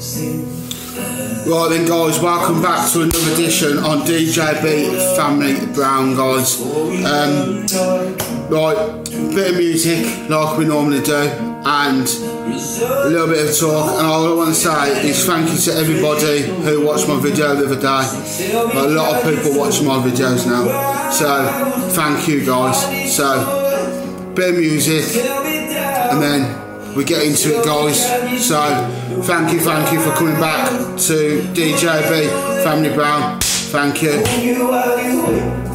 Right then guys, welcome back to another edition on DJB Family Browne guys. Um, right, bit of music like we normally do and a little bit of talk and all I want to say is thank you to everybody who watched my video the other day. A lot of people watch my videos now. So thank you guys. So bit of music and then we get into it, guys. So, thank you, thank you for coming back to DJB Family Browne. Thank you.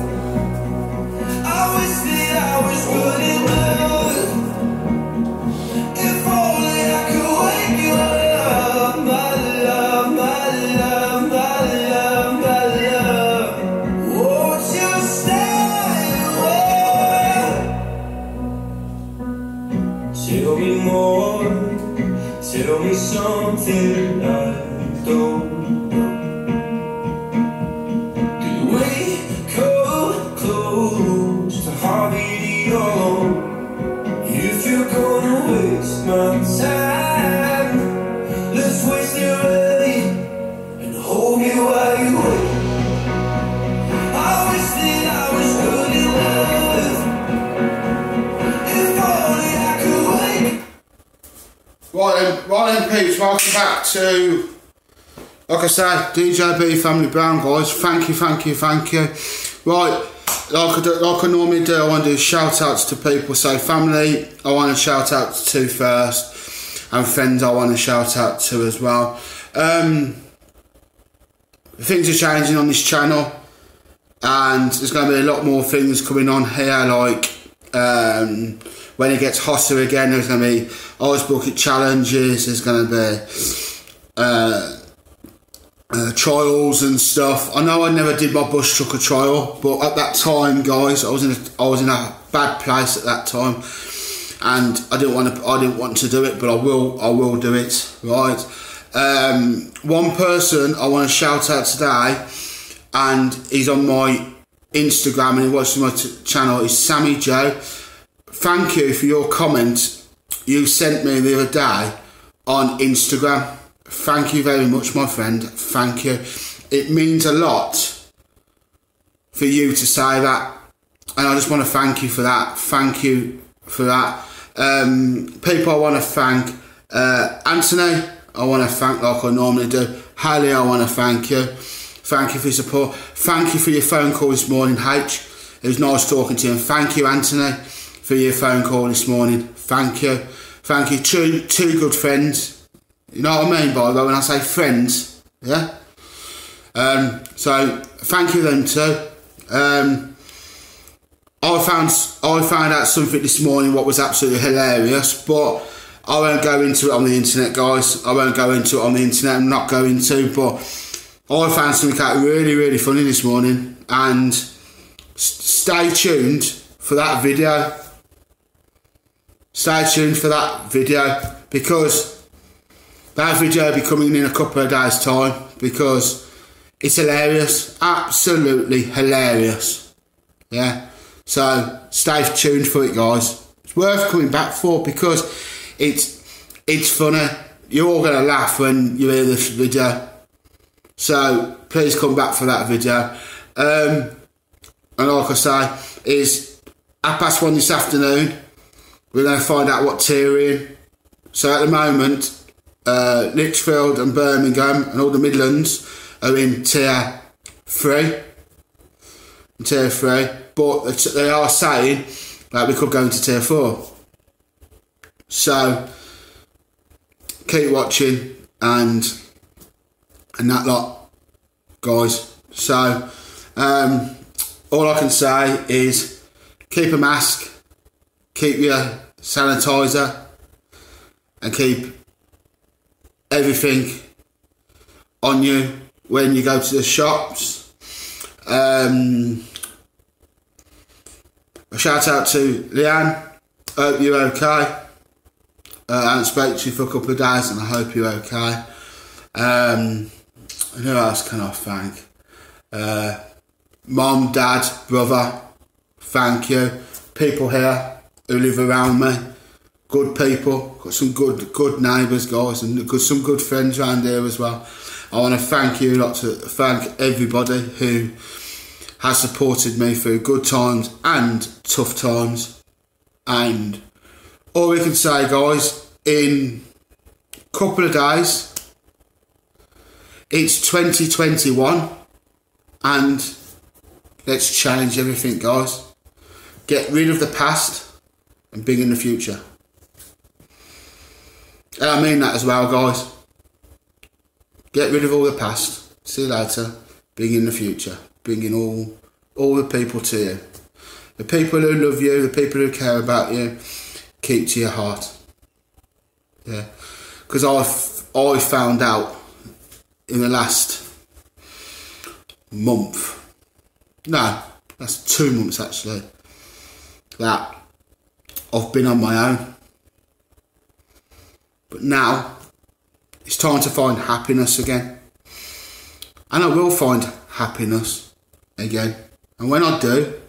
Then, peeps, welcome back to, like I say, DJB Family Browne, guys. Thank you, thank you, thank you. Right, like I, do, like I normally do, I want to do shout outs to people. So, family, I want to shout out to first, and friends, I want to shout out to as well. Um, things are changing on this channel, and there's going to be a lot more things coming on here, like. Um, when it gets hotter again, there's going to be ice bucket challenges. There's going to be uh, uh, trials and stuff. I know I never did my bushtucker trial, but at that time, guys, I was in a, I was in a bad place at that time, and I didn't want to I didn't want to do it, but I will I will do it. Right. Um, one person I want to shout out today, and he's on my Instagram and he watches my channel. Is Sammy Joe thank you for your comment you sent me the other day on Instagram. Thank you very much, my friend. Thank you. It means a lot for you to say that. And I just want to thank you for that. Thank you for that. Um, people I want to thank. Uh, Anthony, I want to thank like I normally do. Haley, I want to thank you. Thank you for your support. Thank you for your phone call this morning, H. It was nice talking to you. And thank you, Anthony for your phone call this morning. Thank you. Thank you. Two, two good friends. You know what I mean by that when I say friends? Yeah? Um, so, thank you them too. Um, I found I found out something this morning what was absolutely hilarious, but I won't go into it on the internet, guys. I won't go into it on the internet. I'm not going to, but I found something out really, really funny this morning, and stay tuned for that video. Stay tuned for that video because that video will be coming in a couple of days time because it's hilarious absolutely hilarious. Yeah? So stay tuned for it guys. It's worth coming back for because it's it's funny. You're all gonna laugh when you hear this video so please come back for that video um, and like I say is half past one this afternoon we're going to find out what tier in. So at the moment, uh, Lichfield and Birmingham and all the Midlands are in tier three. Tier three, but they are saying that we could go into tier four. So keep watching and and that lot, guys. So um, all I can say is keep a mask, keep your sanitizer, and keep everything on you when you go to the shops. Um, a shout out to Leanne. Hope you're okay. Uh, I haven't spoken to you for a couple of days, and I hope you're okay. Um, who else can I thank? Uh, Mom, Dad, brother, thank you. People here who live around me. good people, got some good good neighbours, guys, and good, some good friends around here as well. I want to thank you, lot to thank everybody who has supported me through good times and tough times. And all we can say, guys, in a couple of days, it's 2021, and let's change everything, guys. Get rid of the past and bring in the future. And I mean that as well, guys. Get rid of all the past. See you later. Bring in the future. Bring in all all the people to you. The people who love you, the people who care about you, keep to your heart. Yeah, because I I found out in the last month. No, that's two months actually. That I've been on my own. But now it's time to find happiness again. And I will find happiness again. And when I do,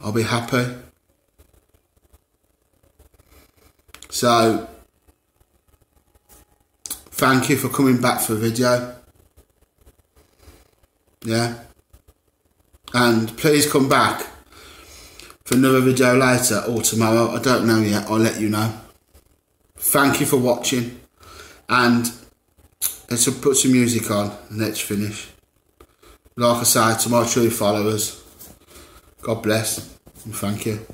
I'll be happy. So, thank you for coming back for video. Yeah. And please come back for another video later or tomorrow. I don't know yet. I'll let you know. Thank you for watching. And let's put some music on and let's finish. Like I say to my true followers, God bless and thank you.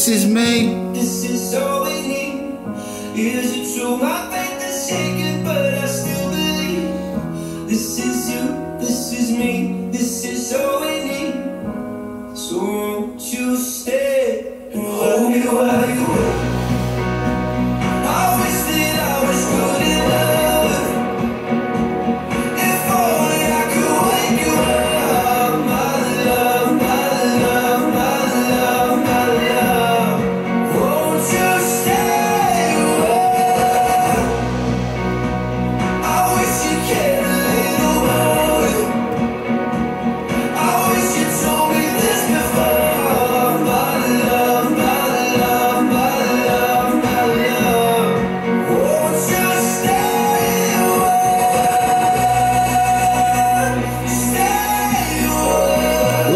This is me. This is we need. Is it true? My faith is shaking, but I still believe. This is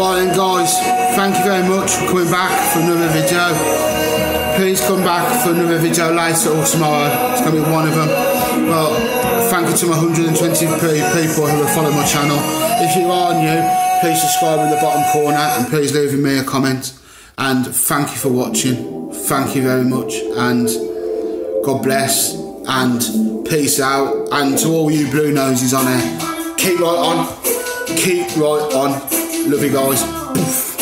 Right then guys, thank you very much for coming back for another video. Please come back for another video later or tomorrow. It's going to be one of them. Well, thank you to my 120 people who have followed my channel. If you are new, please subscribe in the bottom corner and please leave me a comment. And thank you for watching. Thank you very much. And God bless. And peace out. And to all you blue noses on there, keep right on. Keep right on. Love you guys.